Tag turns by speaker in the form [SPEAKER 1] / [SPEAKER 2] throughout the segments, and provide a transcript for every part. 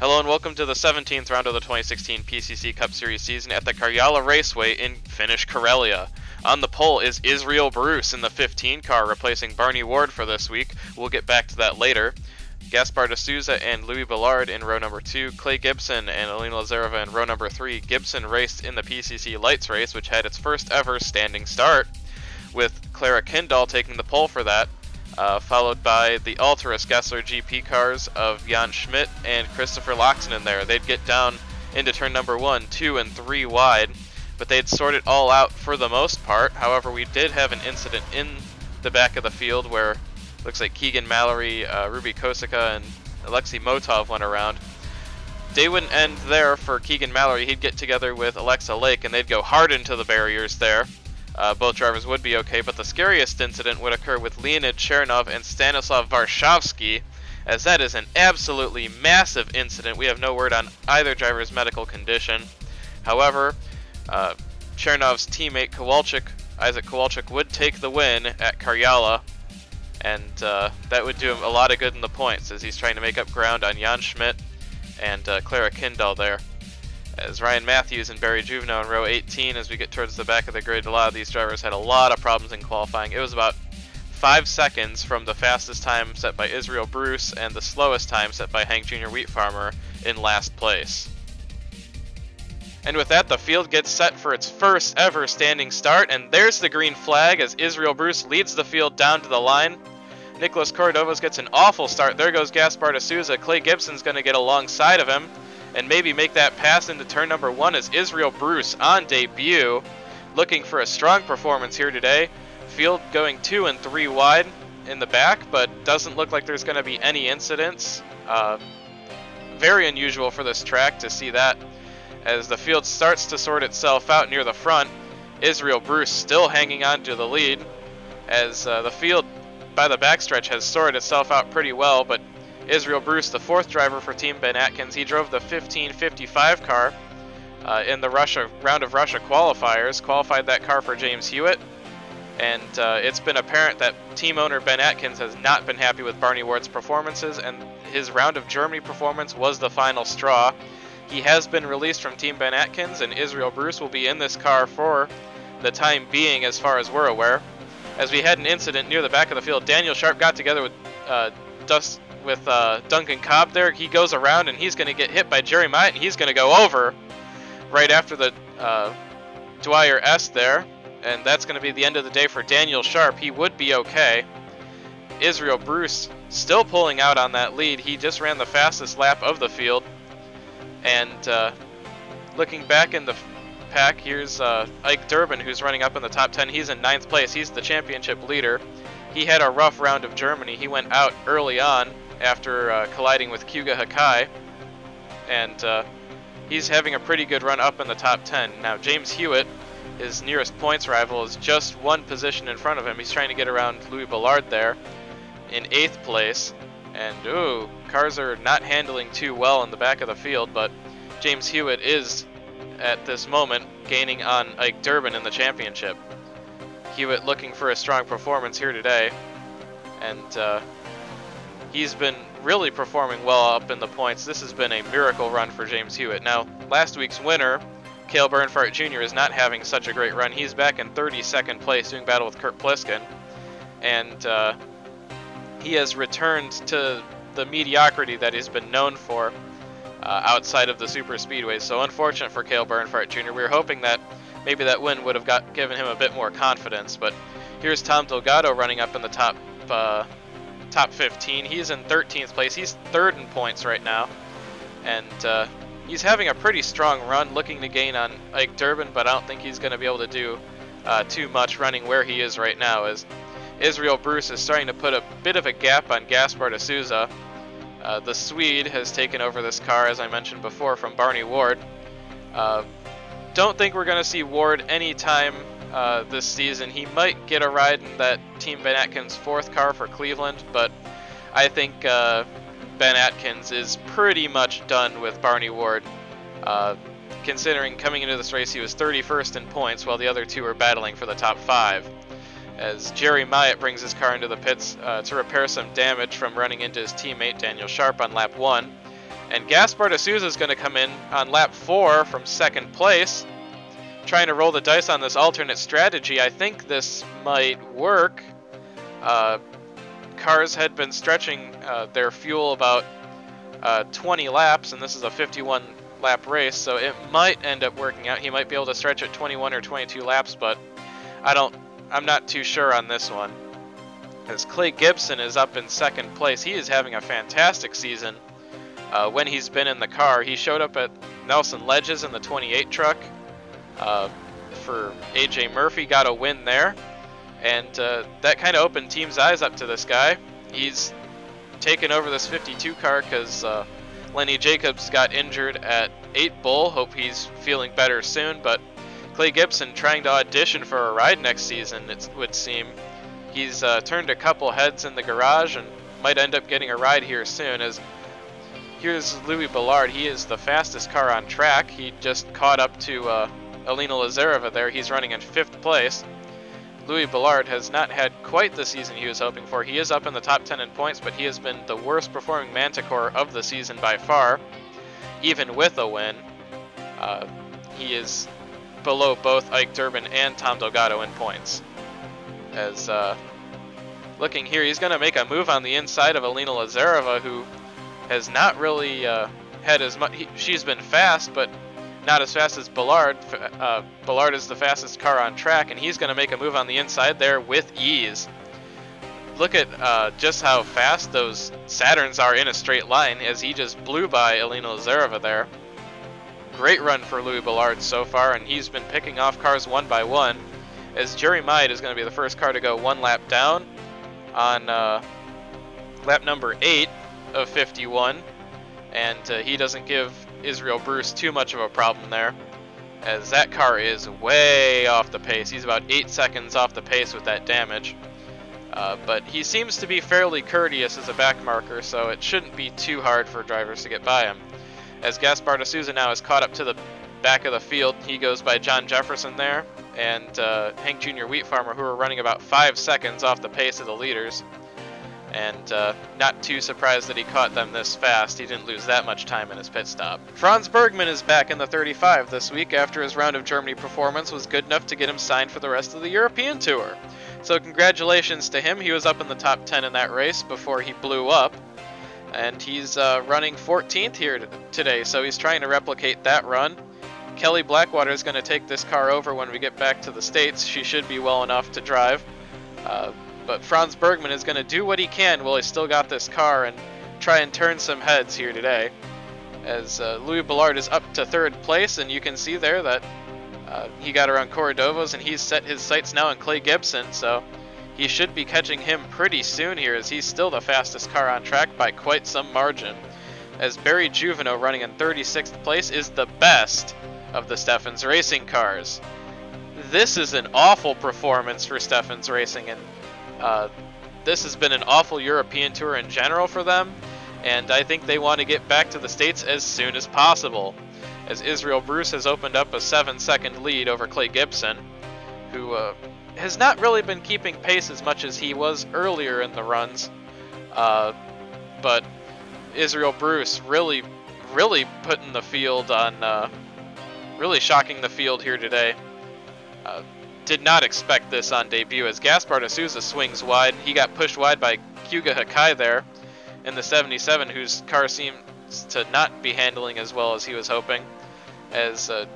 [SPEAKER 1] Hello and welcome to the 17th round of the 2016 PCC Cup Series season at the Karjala Raceway in Finnish Karelia. On the pole is Israel Bruce in the 15 car, replacing Barney Ward for this week. We'll get back to that later. Gaspar de Souza and Louis Ballard in row number 2, Clay Gibson and Alina Lazareva in row number 3. Gibson raced in the PCC Lights race, which had its first ever standing start, with Clara Kindall taking the pole for that uh, followed by the Alteris Gessler GP cars of Jan Schmidt and Christopher Loxton in there. They'd get down into turn number one, two, and three wide, but they'd sort it all out for the most part. However, we did have an incident in the back of the field where looks like Keegan Mallory, uh, Ruby Kosika, and Alexei Motov went around. Day wouldn't end there for Keegan Mallory. He'd get together with Alexa Lake, and they'd go hard into the barriers there uh, both drivers would be okay, but the scariest incident would occur with Leonid Chernov and Stanislav Varshavsky, as that is an absolutely massive incident. We have no word on either driver's medical condition. However, uh, Chernov's teammate Kowalczyk, Isaac Kowalczyk, would take the win at Karjala, and uh, that would do him a lot of good in the points as he's trying to make up ground on Jan Schmidt and uh, Clara Kindall there as Ryan Matthews and Barry Juvenile in row 18 as we get towards the back of the grid. A lot of these drivers had a lot of problems in qualifying. It was about five seconds from the fastest time set by Israel Bruce and the slowest time set by Hank Jr. Wheat Farmer in last place. And with that, the field gets set for its first ever standing start, and there's the green flag as Israel Bruce leads the field down to the line. Nicholas Cordovas gets an awful start. There goes Gaspar de Souza. Clay Gibson's going to get alongside of him and maybe make that pass into turn number one as Israel Bruce on debut. Looking for a strong performance here today. Field going two and three wide in the back, but doesn't look like there's going to be any incidents. Uh, very unusual for this track to see that. As the field starts to sort itself out near the front, Israel Bruce still hanging on to the lead. As uh, the field by the backstretch has sorted itself out pretty well, but Israel Bruce, the fourth driver for Team Ben Atkins. He drove the 1555 car uh, in the Russia round of Russia qualifiers, qualified that car for James Hewitt. And uh, it's been apparent that team owner Ben Atkins has not been happy with Barney Ward's performances, and his round of Germany performance was the final straw. He has been released from Team Ben Atkins, and Israel Bruce will be in this car for the time being, as far as we're aware. As we had an incident near the back of the field, Daniel Sharp got together with uh, Dust with uh, Duncan Cobb there. He goes around and he's going to get hit by Jerry Myatt and he's going to go over right after the uh, Dwyer S there. And that's going to be the end of the day for Daniel Sharp. He would be okay. Israel Bruce still pulling out on that lead. He just ran the fastest lap of the field. And uh, looking back in the pack, here's uh, Ike Durbin, who's running up in the top 10. He's in ninth place. He's the championship leader. He had a rough round of Germany. He went out early on after uh, colliding with Kyuga Hakai, and uh, he's having a pretty good run up in the top 10. Now, James Hewitt, his nearest points rival, is just one position in front of him. He's trying to get around Louis Ballard there in 8th place. And, ooh, cars are not handling too well in the back of the field, but James Hewitt is, at this moment, gaining on Ike Durbin in the championship. Hewitt looking for a strong performance here today. And, uh, he's been really performing well up in the points. This has been a miracle run for James Hewitt. Now, last week's winner, Cale Bernhardt Jr., is not having such a great run. He's back in 32nd place doing battle with Kurt Pliskin. And uh, he has returned to the mediocrity that he's been known for uh, outside of the super speedways. So unfortunate for Cale Bernhardt Jr. We were hoping that maybe that win would have got given him a bit more confidence. But here's Tom Delgado running up in the top uh, top 15. He's in 13th place. He's third in points right now. And uh, he's having a pretty strong run, looking to gain on Ike Durbin, but I don't think he's going to be able to do uh, too much running where he is right now, as Israel Bruce is starting to put a bit of a gap on Gaspar de. Uh, the Swede has taken over this car, as I mentioned before, from Barney Ward. Uh, don't think we're going to see Ward anytime uh, this season. He might get a ride in that Team Ben Atkins fourth car for Cleveland, but I think uh, Ben Atkins is pretty much done with Barney Ward. Uh, considering coming into this race he was 31st in points while the other two are battling for the top five. As Jerry Myatt brings his car into the pits uh, to repair some damage from running into his teammate Daniel Sharp on lap one. And Gaspar de Souza is going to come in on lap 4 from second place, trying to roll the dice on this alternate strategy. I think this might work. Uh, cars had been stretching uh, their fuel about uh, 20 laps, and this is a 51 lap race, so it might end up working out. He might be able to stretch it 21 or 22 laps, but I don't. I'm not too sure on this one. As Clay Gibson is up in second place, he is having a fantastic season. Uh, when he's been in the car, he showed up at Nelson Ledges in the 28 truck. Uh, for AJ Murphy, got a win there, and uh, that kind of opened team's eyes up to this guy. He's taken over this 52 car because uh, Lenny Jacobs got injured at 8 Bull. Hope he's feeling better soon. But Clay Gibson trying to audition for a ride next season, it would seem. He's uh, turned a couple heads in the garage and might end up getting a ride here soon. As here's Louis Ballard. He is the fastest car on track. He just caught up to uh, Alina Lazareva there. He's running in fifth place. Louis Ballard has not had quite the season he was hoping for. He is up in the top 10 in points, but he has been the worst performing Manticore of the season by far. Even with a win, uh, he is below both Ike Durbin and Tom Delgado in points. As uh, looking here, he's going to make a move on the inside of Alina Lazareva, who has not really uh, had as much. He, she's been fast, but not as fast as Ballard. Uh, Ballard is the fastest car on track, and he's going to make a move on the inside there with ease. Look at uh, just how fast those Saturns are in a straight line as he just blew by Alina Lazareva there. Great run for Louis Ballard so far, and he's been picking off cars one by one. As Jerry Myatt is going to be the first car to go one lap down on uh, lap number 8 of 51, and uh, he doesn't give Israel Bruce too much of a problem there, as that car is way off the pace. He's about 8 seconds off the pace with that damage. Uh, but he seems to be fairly courteous as a back marker, so it shouldn't be too hard for drivers to get by him. As Gaspar de Souza now is caught up to the back of the field, he goes by John Jefferson there, and uh, Hank Jr. Wheat Farmer, who are running about 5 seconds off the pace of the leaders and uh, not too surprised that he caught them this fast. He didn't lose that much time in his pit stop. Franz Bergmann is back in the 35 this week after his round of Germany performance was good enough to get him signed for the rest of the European Tour. So congratulations to him. He was up in the top 10 in that race before he blew up. And he's uh, running 14th here today, so he's trying to replicate that run. Kelly Blackwater is going to take this car over when we get back to the States. She should be well enough to drive. Uh, but Franz Bergmann is going to do what he can while he's still got this car and try and turn some heads here today. As uh, Louis Ballard is up to third place, and you can see there that uh, he got around Corredovos and he's set his sights now on Clay Gibson, so he should be catching him pretty soon here as he's still the fastest car on track by quite some margin. As Barry Juveno running in 36th place is the best of the Steffens Racing cars. This is an awful performance for Steffens Racing, and uh, this has been an awful European tour in general for them, and I think they want to get back to the States as soon as possible. As Israel Bruce has opened up a 7 second lead over Clay Gibson, who uh, has not really been keeping pace as much as he was earlier in the runs. Uh, but Israel Bruce really, really putting the field on, uh, really shocking the field here today. Did not expect this on debut as Gaspar de Souza swings wide. He got pushed wide by Kyuga Hakai there in the 77, whose car seems to not be handling as well as he was hoping. As uh,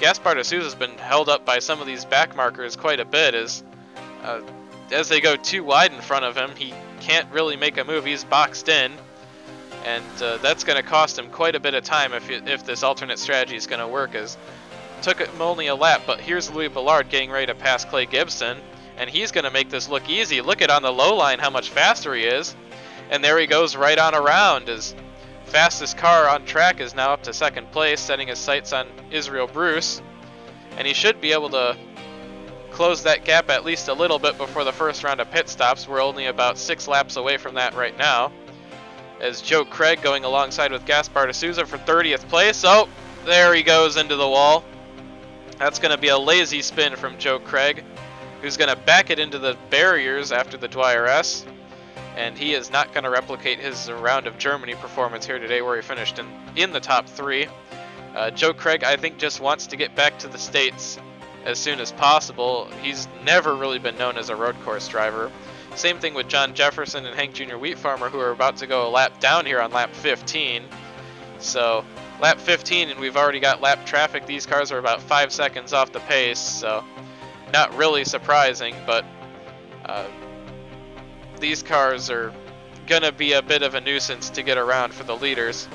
[SPEAKER 1] Gaspar de Souza has been held up by some of these back markers quite a bit as, uh, as they go too wide in front of him, he can't really make a move. He's boxed in, and uh, that's going to cost him quite a bit of time if, if this alternate strategy is going to work. As took him only a lap, but here's Louis Ballard getting ready to pass Clay Gibson, and he's going to make this look easy. Look at on the low line how much faster he is, and there he goes right on around. His fastest car on track is now up to second place, setting his sights on Israel Bruce, and he should be able to close that gap at least a little bit before the first round of pit stops. We're only about six laps away from that right now. As Joe Craig going alongside with Gaspar de Souza for 30th place. Oh, there he goes into the wall. That's going to be a lazy spin from Joe Craig, who's going to back it into the barriers after the Dwyer S. and he is not going to replicate his round of Germany performance here today where he finished in, in the top three. Uh, Joe Craig, I think, just wants to get back to the States as soon as possible. He's never really been known as a road course driver. Same thing with John Jefferson and Hank Jr. Wheat Farmer, who are about to go a lap down here on lap 15. So, lap 15, and we've already got lap traffic. These cars are about five seconds off the pace, so not really surprising, but uh, these cars are going to be a bit of a nuisance to get around for the leaders.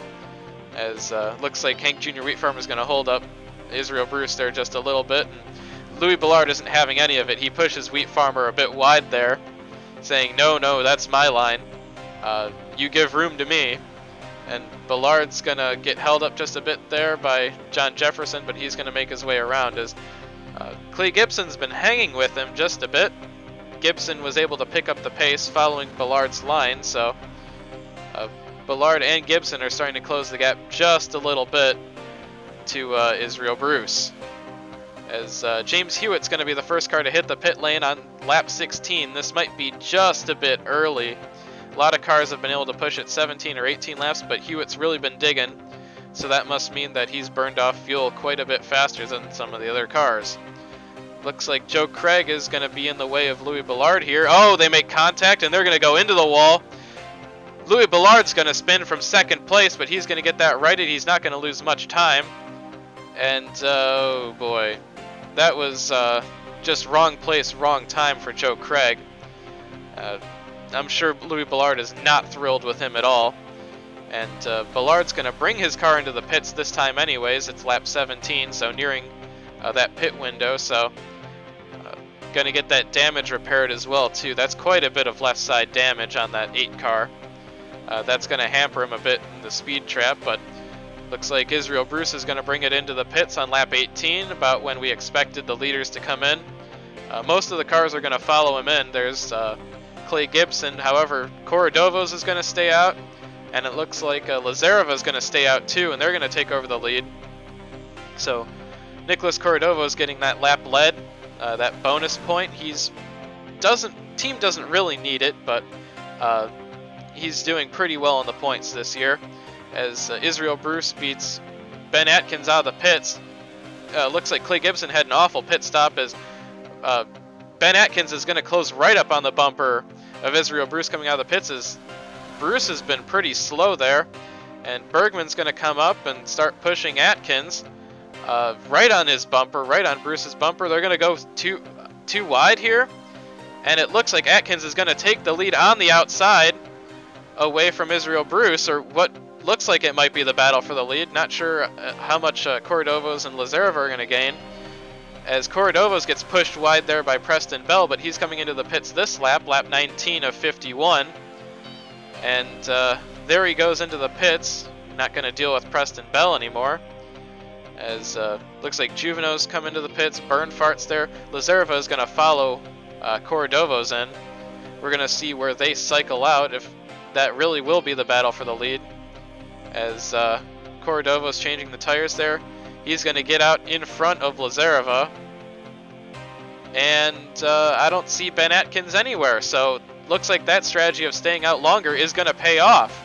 [SPEAKER 1] As uh, looks like Hank Jr. Wheat Farmer is going to hold up Israel Bruce there just a little bit. And Louis Ballard isn't having any of it. He pushes Wheat Farmer a bit wide there, saying, no, no, that's my line. Uh, you give room to me. And Ballard's going to get held up just a bit there by John Jefferson, but he's going to make his way around as uh, Clay Gibson's been hanging with him just a bit. Gibson was able to pick up the pace following Ballard's line, so uh, Ballard and Gibson are starting to close the gap just a little bit to uh, Israel Bruce. As uh, James Hewitt's going to be the first car to hit the pit lane on lap 16. This might be just a bit early. A lot of cars have been able to push at 17 or 18 laps, but Hewitt's really been digging. So that must mean that he's burned off fuel quite a bit faster than some of the other cars. Looks like Joe Craig is going to be in the way of Louis Ballard here. Oh, they make contact and they're going to go into the wall. Louis Ballard's going to spin from second place, but he's going to get that righted. He's not going to lose much time. And, oh boy, that was uh, just wrong place, wrong time for Joe Craig. Uh, I'm sure Louis Ballard is not thrilled with him at all. And uh, Ballard's going to bring his car into the pits this time anyways. It's lap 17, so nearing uh, that pit window. So uh, going to get that damage repaired as well too. That's quite a bit of left side damage on that 8 car. Uh, that's going to hamper him a bit in the speed trap, but looks like Israel Bruce is going to bring it into the pits on lap 18, about when we expected the leaders to come in. Uh, most of the cars are going to follow him in. There's uh, Clay Gibson, however, Corredovos is going to stay out, and it looks like uh, Lazareva is going to stay out too, and they're going to take over the lead. So Nicholas Corredovos getting that lap led, uh, that bonus point. He's doesn't team doesn't really need it, but uh, he's doing pretty well on the points this year. As uh, Israel Bruce beats Ben Atkins out of the pits. Uh, looks like Clay Gibson had an awful pit stop as uh, Ben Atkins is going to close right up on the bumper of Israel Bruce coming out of the pits. Is Bruce has been pretty slow there, and Bergman's going to come up and start pushing Atkins uh, right on his bumper, right on Bruce's bumper. They're going to go too too wide here, and it looks like Atkins is going to take the lead on the outside away from Israel Bruce, or what looks like it might be the battle for the lead. Not sure uh, how much uh, Corredovos and Lazareva are going to gain. As Corredovos gets pushed wide there by Preston Bell, but he's coming into the pits this lap, lap 19 of 51. And uh, there he goes into the pits. Not going to deal with Preston Bell anymore. As uh, looks like Juveno's come into the pits, Bernhardt's there. Lazareva is going to follow uh, Corredovos in. We're going to see where they cycle out if that really will be the battle for the lead. As uh, Cordova's changing the tires there, he's going to get out in front of Lazareva. And uh, I don't see Ben Atkins anywhere, so looks like that strategy of staying out longer is going to pay off.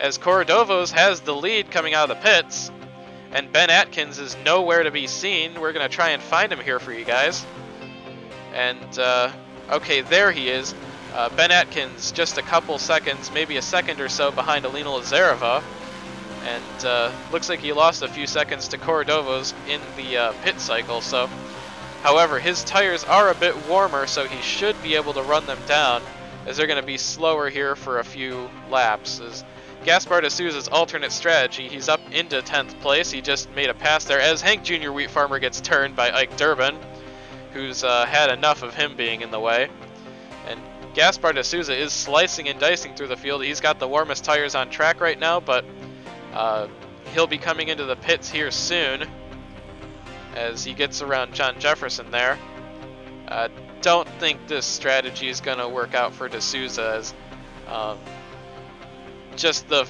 [SPEAKER 1] As Cordova's has the lead coming out of the pits, and Ben Atkins is nowhere to be seen. We're going to try and find him here for you guys. And, uh, okay, there he is. Uh, ben Atkins just a couple seconds, maybe a second or so behind Alina Lazareva. And uh, looks like he lost a few seconds to Corredovos in the uh, pit cycle. So, However, his tires are a bit warmer, so he should be able to run them down, as they're going to be slower here for a few laps. As Gaspar de Souza's alternate strategy, he's up into 10th place. He just made a pass there as Hank Jr. Wheat Farmer gets turned by Ike Durbin, who's uh, had enough of him being in the way. And Gaspar de Souza is slicing and dicing through the field. He's got the warmest tires on track right now, but uh, he'll be coming into the pits here soon as he gets around John Jefferson there. Uh, don't think this strategy is going to work out for D'Souza as um, just the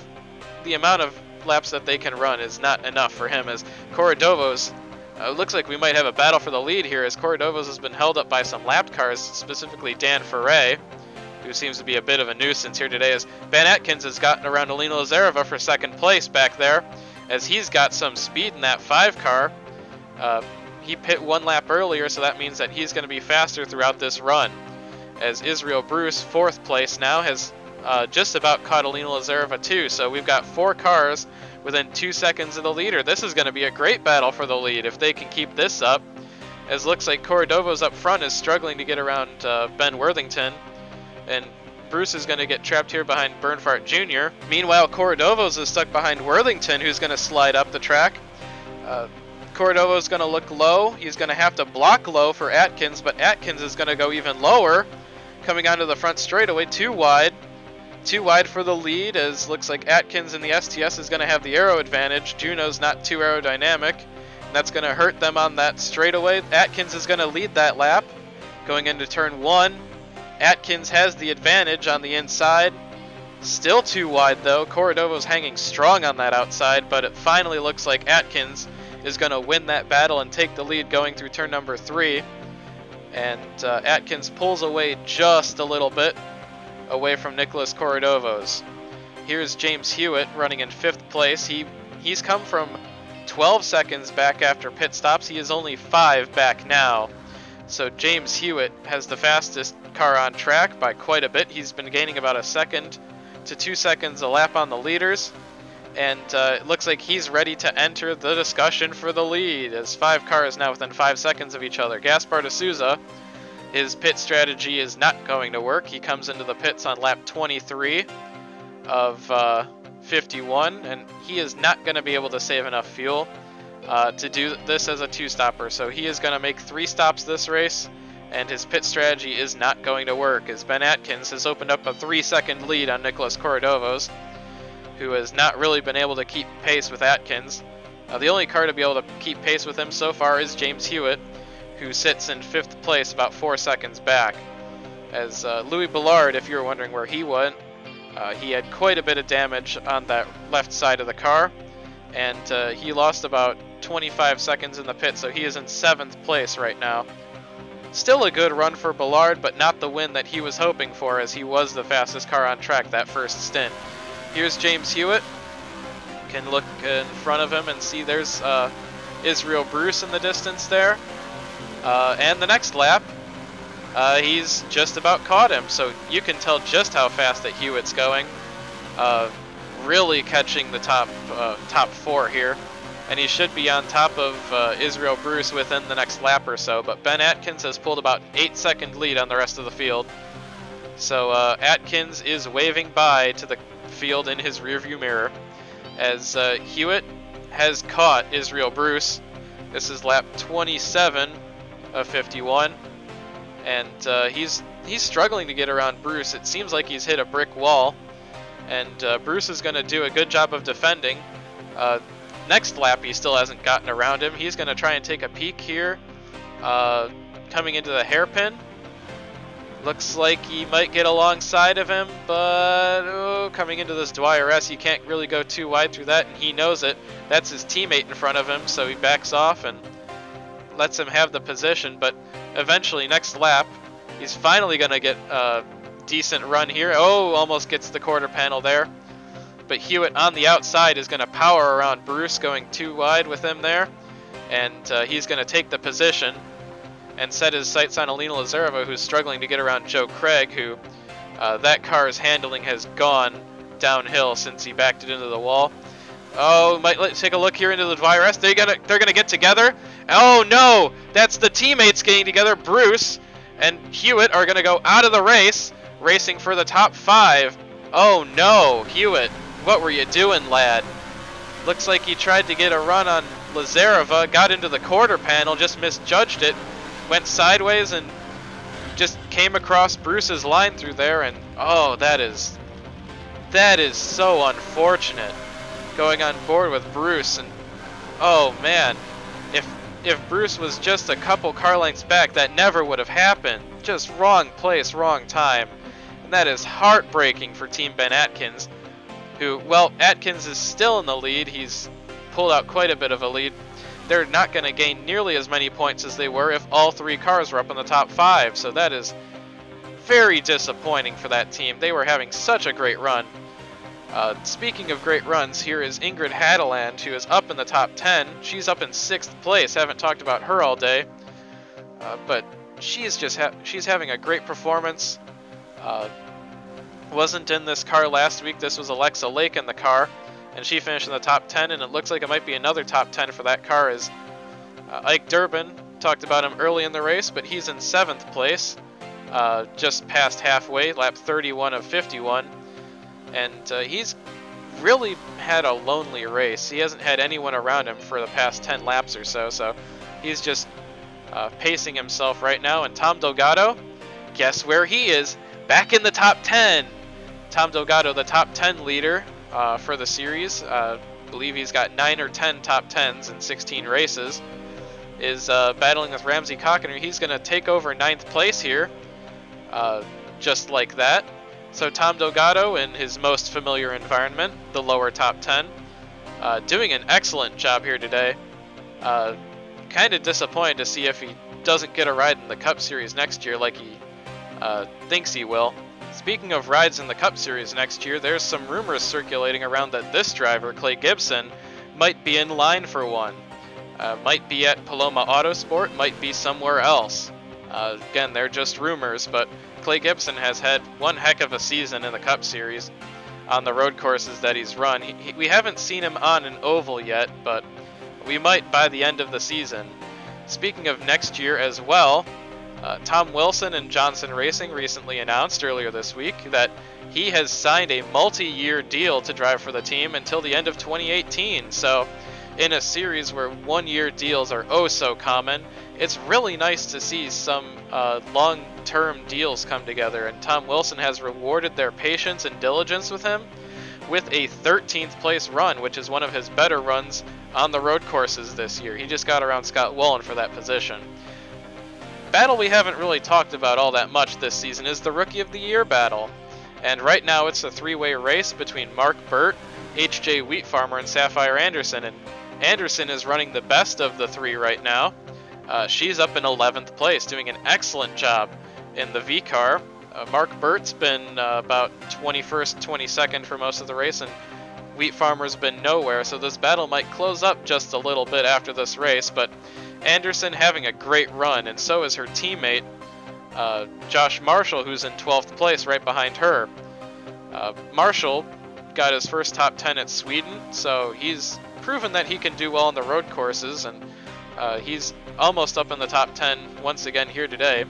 [SPEAKER 1] the amount of laps that they can run is not enough for him as Corredovos uh, looks like we might have a battle for the lead here as Corredovos has been held up by some lapped cars, specifically Dan Ferre, who seems to be a bit of a nuisance here today, as Ben Atkins has gotten around Alina Lazareva for second place back there, as he's got some speed in that five car. Uh, he pit one lap earlier, so that means that he's going to be faster throughout this run. As Israel Bruce, fourth place now, has uh, just about caught Alina Lazareva too. So we've got four cars within two seconds of the leader. This is going to be a great battle for the lead if they can keep this up. As looks like Cordovo's up front is struggling to get around uh, Ben Worthington, and Bruce is going to get trapped here behind Bernhardt Jr. Meanwhile, Cordovo's is stuck behind Worthington, who's going to slide up the track. Uh, Cordovo's going to look low. He's going to have to block low for Atkins, but Atkins is going to go even lower, coming onto the front straightaway, too wide. Too wide for the lead, as looks like Atkins in the STS is going to have the aero advantage. Juno's not too aerodynamic, and that's going to hurt them on that straightaway. Atkins is going to lead that lap, going into turn one. Atkins has the advantage on the inside. Still too wide though. Cordovo's hanging strong on that outside, but it finally looks like Atkins is going to win that battle and take the lead going through turn number three. And uh, Atkins pulls away just a little bit away from Nicholas Cordovo's. Here's James Hewitt running in fifth place. He he's come from 12 seconds back after pit stops. He is only five back now. So James Hewitt has the fastest car on track by quite a bit. He's been gaining about a second to two seconds a lap on the leaders. And uh, it looks like he's ready to enter the discussion for the lead as five cars now within five seconds of each other. Gaspar de Souza his pit strategy is not going to work. He comes into the pits on lap 23 of uh, 51, and he is not going to be able to save enough fuel uh, to do this as a two-stopper. So he is going to make three stops this race, and his pit strategy is not going to work, as Ben Atkins has opened up a three-second lead on Nicholas Cordovos, who has not really been able to keep pace with Atkins. Uh, the only car to be able to keep pace with him so far is James Hewitt, who sits in fifth place about four seconds back. As uh, Louis Ballard, if you were wondering where he went, uh, he had quite a bit of damage on that left side of the car, and uh, he lost about 25 seconds in the pit, so he is in seventh place right now. Still a good run for Ballard, but not the win that he was hoping for, as he was the fastest car on track that first stint. Here's James Hewitt. Can look in front of him and see there's uh, Israel Bruce in the distance there. Uh, and the next lap, uh, he's just about caught him, so you can tell just how fast that Hewitt's going. Uh, really catching the top uh, top four here, and he should be on top of uh, Israel Bruce within the next lap or so. But Ben Atkins has pulled about eight second lead on the rest of the field. So uh, Atkins is waving by to the field in his rearview mirror as Hewitt has caught Israel Bruce. This is lap 27 of 51, and uh, he's he's struggling to get around Bruce. It seems like he's hit a brick wall, and uh, Bruce is going to do a good job of defending. Uh, next lap, he still hasn't gotten around him. He's going to try and take a peek here, uh, coming into the hairpin. Looks like he might get alongside of him, but oh, coming into this Dwyer S, you can't really go too wide through that, and he knows it. That's his teammate in front of him, so he backs off and lets him have the position, but eventually, next lap, he's finally going to get a decent run here. Oh, almost gets the quarter panel there. But Hewitt on the outside is going to power around Bruce going too wide with him there. And uh, he's going to take the position and set his sights on Alina Lazareva, who's struggling to get around Joe Craig, who uh, that car's handling has gone downhill since he backed it into the wall. Oh, might let, take a look here into the Dwyer S. They're gonna they're gonna get together. Oh no, that's the teammates getting together. Bruce and Hewitt are gonna go out of the race, racing for the top five. Oh no, Hewitt, what were you doing, lad? Looks like he tried to get a run on Lazareva, got into the quarter panel, just misjudged it, went sideways and just came across Bruce's line through there, and oh, that is that is so unfortunate going on board with Bruce, and oh man, if if Bruce was just a couple car lengths back, that never would have happened. Just wrong place, wrong time. And that is heartbreaking for Team Ben Atkins, who, well, Atkins is still in the lead. He's pulled out quite a bit of a lead. They're not going to gain nearly as many points as they were if all three cars were up in the top five. So that is very disappointing for that team. They were having such a great run. Uh, speaking of great runs, here is Ingrid Hadeland, who is up in the top 10. She's up in 6th place. Haven't talked about her all day. Uh, but she's just ha she's having a great performance. Uh, wasn't in this car last week. This was Alexa Lake in the car, and she finished in the top 10. And it looks like it might be another top 10 for that car. Is uh, Ike Durbin talked about him early in the race, but he's in seventh place, uh, just past halfway, lap 31 of 51 and uh, he's really had a lonely race. He hasn't had anyone around him for the past 10 laps or so, so he's just uh, pacing himself right now. And Tom Delgado, guess where he is? Back in the top 10. Tom Delgado, the top 10 leader uh, for the series. Uh, believe he's got 9 or 10 top 10s in 16 races. Is uh, battling with Ramsey Cockiner. He's going to take over ninth place here, uh, just like that. So Tom Delgado in his most familiar environment, the lower top 10, uh, doing an excellent job here today. Uh, kind of disappointed to see if he doesn't get a ride in the Cup Series next year like he thinks he will. Speaking of rides in the Cup Series next year, there's some rumors circulating around that this driver, Clay Gibson, might be in line for one. Uh, might be at Paloma Autosport, might be somewhere else. Uh, again, they're just rumors, but Clay Gibson has had one heck of a season in the Cup Series on the road courses that he's run. He, he, we haven't seen him on an oval yet, but we might by the end of the season. Speaking of next year as well, uh, Tom Wilson and Johnson Racing recently announced earlier this week that he has signed a multi-year deal to drive for the team until the end of 2018. So, in a series where one-year deals are oh so common, it's really nice to see some uh, long-term deals come together, and Tom Wilson has rewarded their patience and diligence with him with a 13th place run, which is one of his better runs on the road courses this year. He just got around Scott Woolen for that position. Battle we haven't really talked about all that much this season is the Rookie of the Year battle. And right now it's a three-way race between Mark Burt, H.J. Wheat Farmer, and Sapphire Anderson. And Anderson is running the best of the three right now. Uh, she's up in 11th place, doing an excellent job in the V car. Uh, Mark Burt's been uh, about 21st, 22nd for most of the race, and Wheat Farmer's been nowhere, so this battle might close up just a little bit after this race, but Anderson having a great run, and so is her teammate, uh, Josh Marshall, who's in 12th place right behind her. Uh, Marshall got his first top 10 at Sweden, so he's proven that he can do well on the road courses, and uh, he's almost up in the top 10 once again here today.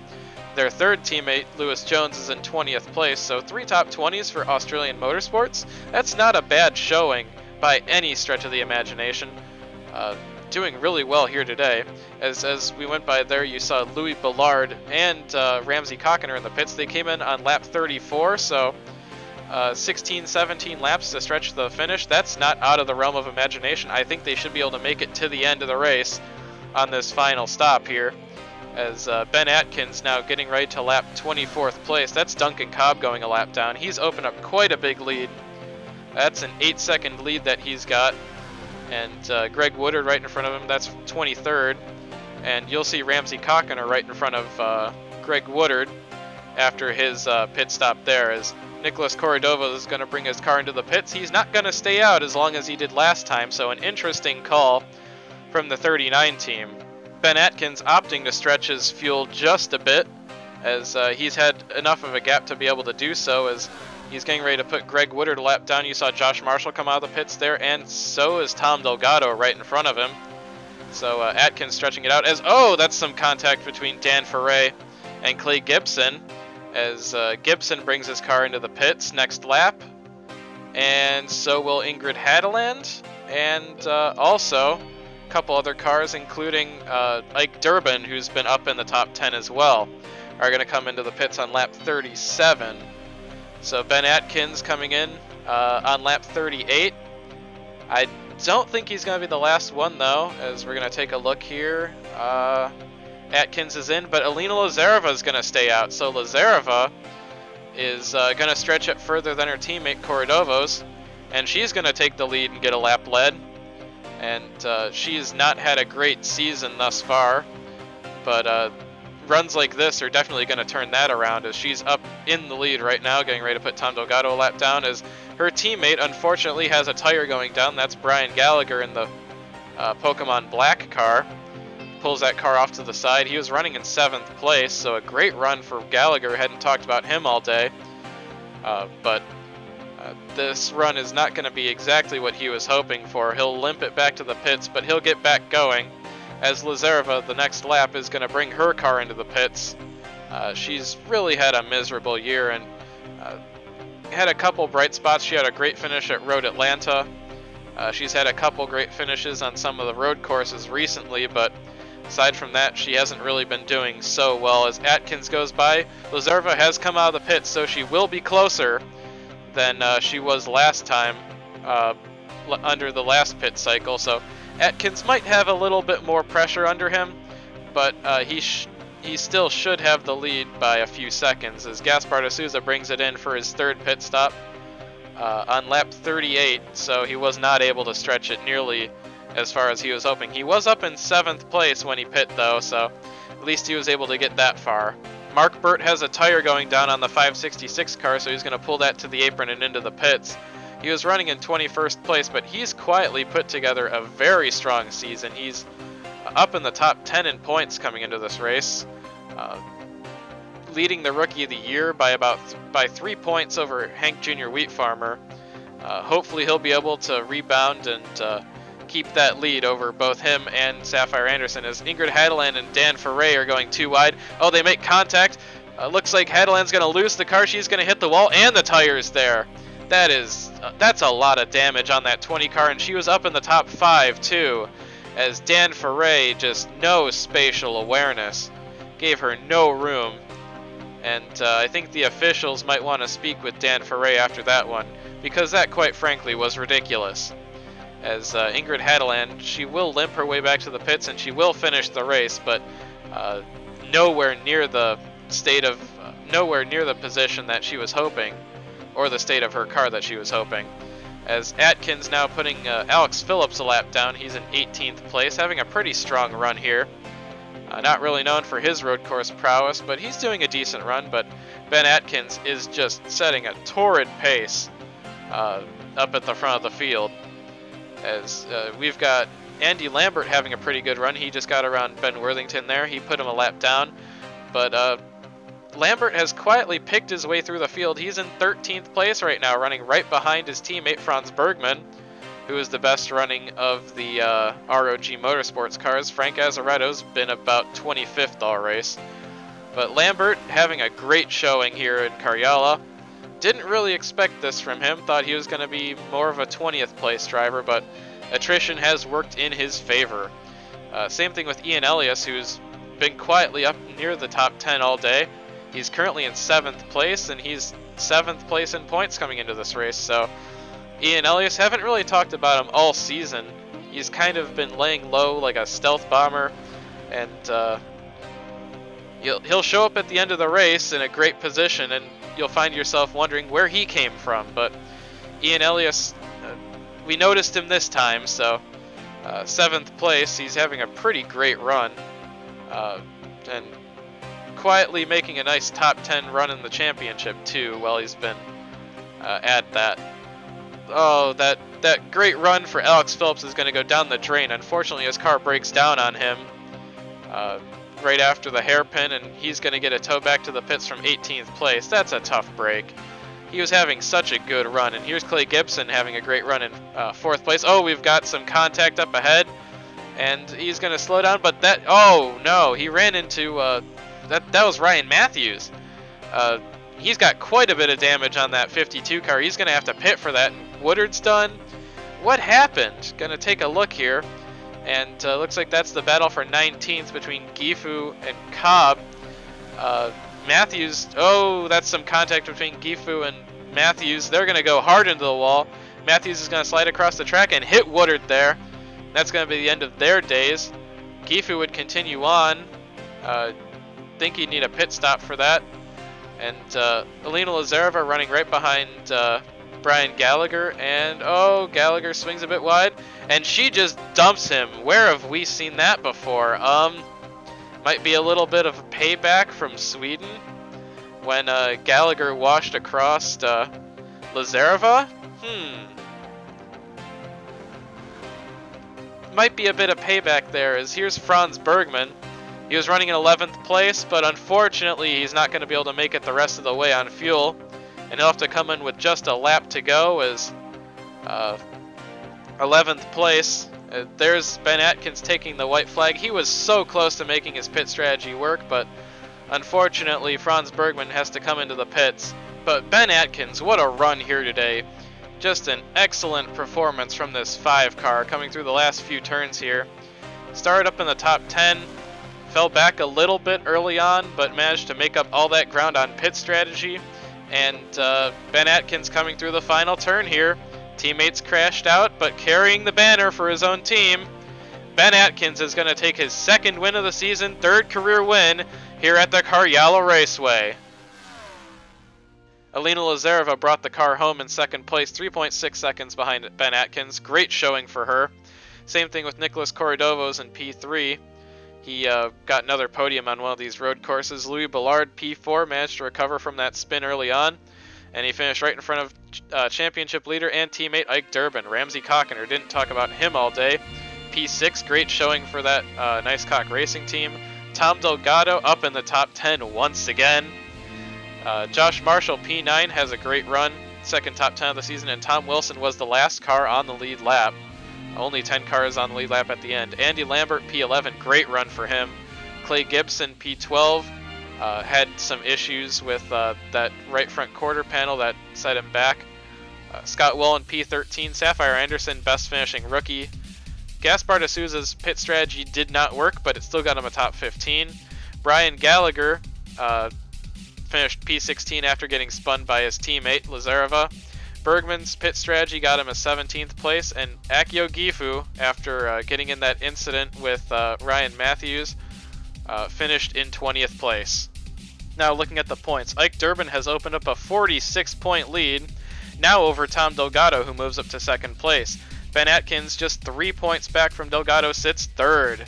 [SPEAKER 1] Their third teammate, Lewis Jones, is in 20th place, so three top 20s for Australian Motorsports. That's not a bad showing by any stretch of the imagination. Uh, doing really well here today. As, as we went by there, you saw Louis Ballard and uh, Ramsey Cockiner in the pits. They came in on lap 34, so uh, 16, 17 laps to stretch the finish. That's not out of the realm of imagination. I think they should be able to make it to the end of the race on this final stop here. As uh, Ben Atkins now getting right to lap 24th place. That's Duncan Cobb going a lap down. He's opened up quite a big lead. That's an 8 second lead that he's got. And uh, Greg Woodard right in front of him, that's 23rd. And you'll see Ramsey Cockiner right in front of uh, Greg Woodard after his uh, pit stop there. As Nicholas Corradova is going to bring his car into the pits, he's not going to stay out as long as he did last time. So an interesting call from the 39 team. Ben Atkins opting to stretch his fuel just a bit, as uh, he's had enough of a gap to be able to do so, as he's getting ready to put Greg Woodard a lap down. You saw Josh Marshall come out of the pits there, and so is Tom Delgado right in front of him. So uh, Atkins stretching it out as, oh, that's some contact between Dan Ferre and Clay Gibson, as uh, Gibson brings his car into the pits next lap. And so will Ingrid Hadeland, and uh, also a couple other cars, including uh, Ike Durbin, who's been up in the top 10 as well, are going to come into the pits on lap 37. So Ben Atkins coming in uh, on lap 38. I don't think he's going to be the last one, though, as we're going to take a look here. Uh, Atkins is in, but Alina Lazareva is going to stay out. So Lazareva is uh, going to stretch it further than her teammate Corradovos, and she's going to take the lead and get a lap led and uh, she's not had a great season thus far. But uh, runs like this are definitely going to turn that around as she's up in the lead right now, getting ready to put Tom Delgado a lap down as her teammate unfortunately has a tire going down. That's Brian Gallagher in the uh, Pokemon Black car. Pulls that car off to the side. He was running in seventh place, so a great run for Gallagher. Hadn't talked about him all day. Uh, but uh, this run is not going to be exactly what he was hoping for. He'll limp it back to the pits, but he'll get back going as Lazareva, the next lap, is going to bring her car into the pits. Uh, she's really had a miserable year and uh, had a couple bright spots. She had a great finish at Road Atlanta. Uh, she's had a couple great finishes on some of the road courses recently, but aside from that, she hasn't really been doing so well. As Atkins goes by, Lazareva has come out of the pits, so she will be closer than uh, she was last time uh, under the last pit cycle. So Atkins might have a little bit more pressure under him, but uh, he he still should have the lead by a few seconds as Gaspar de Souza brings it in for his third pit stop uh, on lap 38, so he was not able to stretch it nearly as far as he was hoping. He was up in seventh place when he pit though, so at least he was able to get that far. Mark Burt has a tire going down on the 566 car, so he's going to pull that to the apron and into the pits. He was running in 21st place, but he's quietly put together a very strong season. He's up in the top 10 in points coming into this race, uh, leading the Rookie of the Year by about th by three points over Hank Jr. Wheat Farmer. Uh, hopefully, he'll be able to rebound and uh, keep that lead over both him and Sapphire Anderson. As Ingrid Hadeland and Dan Ferre are going too wide. Oh, they make contact. Uh, looks like Hadeland's going to lose the car. She's going to hit the wall, and the tires there. That is uh, that's a lot of damage on that 20 car, and she was up in the top five too, as Dan Ferre just no spatial awareness, gave her no room, and uh, I think the officials might want to speak with Dan Ferre after that one, because that quite frankly was ridiculous. As uh, Ingrid Hadeland, she will limp her way back to the pits and she will finish the race, but uh, nowhere near the state of, uh, nowhere near the position that she was hoping or the state of her car that she was hoping. As Atkins now putting uh, Alex Phillips a lap down, he's in 18th place, having a pretty strong run here. Uh, not really known for his road course prowess, but he's doing a decent run. But Ben Atkins is just setting a torrid pace uh, up at the front of the field. As uh, we've got Andy Lambert having a pretty good run. He just got around Ben Worthington there. He put him a lap down. But uh, Lambert has quietly picked his way through the field. He's in 13th place right now, running right behind his teammate Franz Bergman, who is the best running of the uh, ROG Motorsports cars. Frank Azaretto's been about 25th all race. But Lambert having a great showing here in Karjala. Didn't really expect this from him. Thought he was going to be more of a 20th place driver, but attrition has worked in his favor. Uh, same thing with Ian Elias, who's been quietly up near the top 10 all day. He's currently in seventh place, and he's seventh place in points coming into this race. So Ian Elias haven't really talked about him all season. He's kind of been laying low like a stealth bomber, and uh, he'll he'll show up at the end of the race in a great position, and you'll find yourself wondering where he came from. But Ian Elias, uh, we noticed him this time, so uh, seventh place. He's having a pretty great run, uh, and quietly making a nice top 10 run in the championship too while he's been uh, at that. Oh, that that great run for Alex Phillips is going to go down the drain. Unfortunately, his car breaks down on him uh, right after the hairpin, and he's going to get a tow back to the pits from 18th place. That's a tough break. He was having such a good run, and here's Clay Gibson having a great run in uh, fourth place. Oh, we've got some contact up ahead, and he's going to slow down, but that, oh no, he ran into uh, that that was Ryan Matthews. Uh, he's got quite a bit of damage on that 52 car. He's going to have to pit for that. Woodard's done. What happened? Going to take a look here. And uh, looks like that's the battle for 19th between Gifu and Cobb. Uh, Matthews, oh, that's some contact between Gifu and Matthews. They're going to go hard into the wall. Matthews is going to slide across the track and hit Woodard there. That's going to be the end of their days. Gifu would continue on. Uh, think he'd need a pit stop for that. And uh, Alina Lazareva running right behind uh, Brian Gallagher. And oh, Gallagher swings a bit wide. And she just dumps him. Where have we seen that before? Um, Might be a little bit of payback from Sweden when uh, Gallagher washed across uh, Lazareva. Hmm. Might be a bit of payback there, as here's Franz Bergman. He was running in 11th place, but unfortunately he's not going to be able to make it the rest of the way on fuel. And he'll have to come in with just a lap to go as uh, 11th place. Uh, there's Ben Atkins taking the white flag. He was so close to making his pit strategy work, but unfortunately Franz Bergman has to come into the pits. But Ben Atkins, what a run here today. Just an excellent performance from this 5 car coming through the last few turns here. Started up in the top 10, fell back a little bit early on, but managed to make up all that ground on pit strategy. And uh, Ben Atkins coming through the final turn here. Teammates crashed out, but carrying the banner for his own team. Ben Atkins is going to take his second win of the season, third career win here at the Karjala Raceway. Alina Lazareva brought the car home in second place, 3.6 seconds behind Ben Atkins. Great showing for her. Same thing with Nicholas Corridovos in P3. He uh, got another podium on one of these road courses. Louis Ballard, P4, managed to recover from that spin early on, and he finished right in front of uh, championship leader and teammate Ike Durbin. Ramsey Cockiner didn't talk about him all day. P6, great showing for that uh, Nice Cock Racing team. Tom Delgado up in the top 10 once again. Uh, Josh Marshall, P9, has a great run, second top 10 of the season, and Tom Wilson was the last car on the lead lap. Only 10 cars on the lead lap at the end. Andy Lambert, P11, great run for him. Clay Gibson, P12, uh, had some issues with uh, that right front quarter panel that set him back. Uh, Scott Willen, P13, Sapphire Anderson, best finishing rookie. Gaspar de Souza's pit strategy did not work, but it still got him a top 15. Brian Gallagher, uh, finished P16 after getting spun by his teammate, Lazareva. Bergman's pit strategy got him a 17th place, and Akio Gifu, after uh, getting in that incident with uh, Ryan Matthews, uh, finished in 20th place. Now looking at the points, Ike Durbin has opened up a 46 point lead, now over Tom Delgado, who moves up to second place. Ben Atkins, just three points back from Delgado, sits third.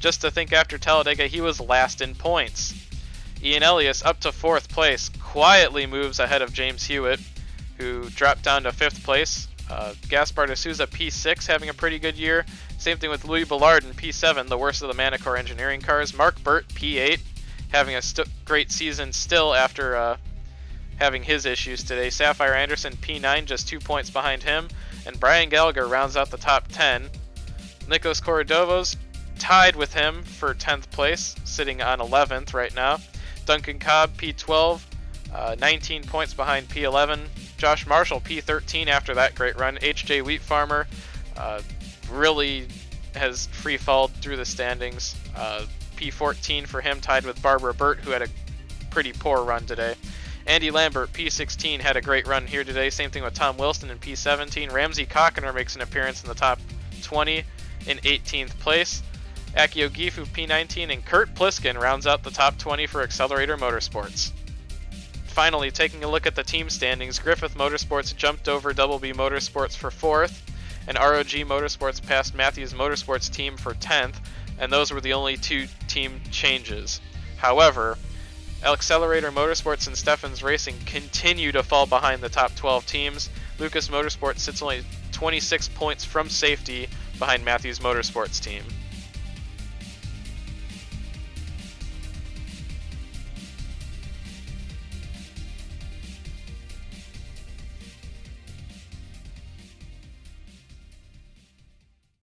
[SPEAKER 1] Just to think after Talladega, he was last in points. Ian Elias up to fourth place, quietly moves ahead of James Hewitt, who dropped down to fifth place. Uh, Gaspar de Souza P6 having a pretty good year. Same thing with Louis Ballard in P7, the worst of the Manacor engineering cars. Mark Burt P8 having a great season still after uh, having his issues today. Sapphire Anderson P9 just two points behind him. And Brian Gallagher rounds out the top 10. Nikos Corridovos tied with him for 10th place, sitting on 11th right now. Duncan Cobb, P12, uh, 19 points behind P11. Josh Marshall, P13 after that great run. HJ Wheat Farmer uh, really has free falled through the standings. Uh, P14 for him, tied with Barbara Burt, who had a pretty poor run today. Andy Lambert, P16, had a great run here today. Same thing with Tom Wilson in P17. Ramsey Cockiner makes an appearance in the top 20 in 18th place. Akio Gifu P19 and Kurt Pliskin rounds out the top 20 for Accelerator Motorsports. Finally, taking a look at the team standings, Griffith Motorsports jumped over Double B Motorsports for 4th, and ROG Motorsports passed Matthews Motorsports team for 10th, and those were the only two team changes. However, Accelerator Motorsports and Steffens Racing continue to fall behind the top 12 teams. Lucas Motorsports sits only 26 points from safety behind Matthews Motorsports team.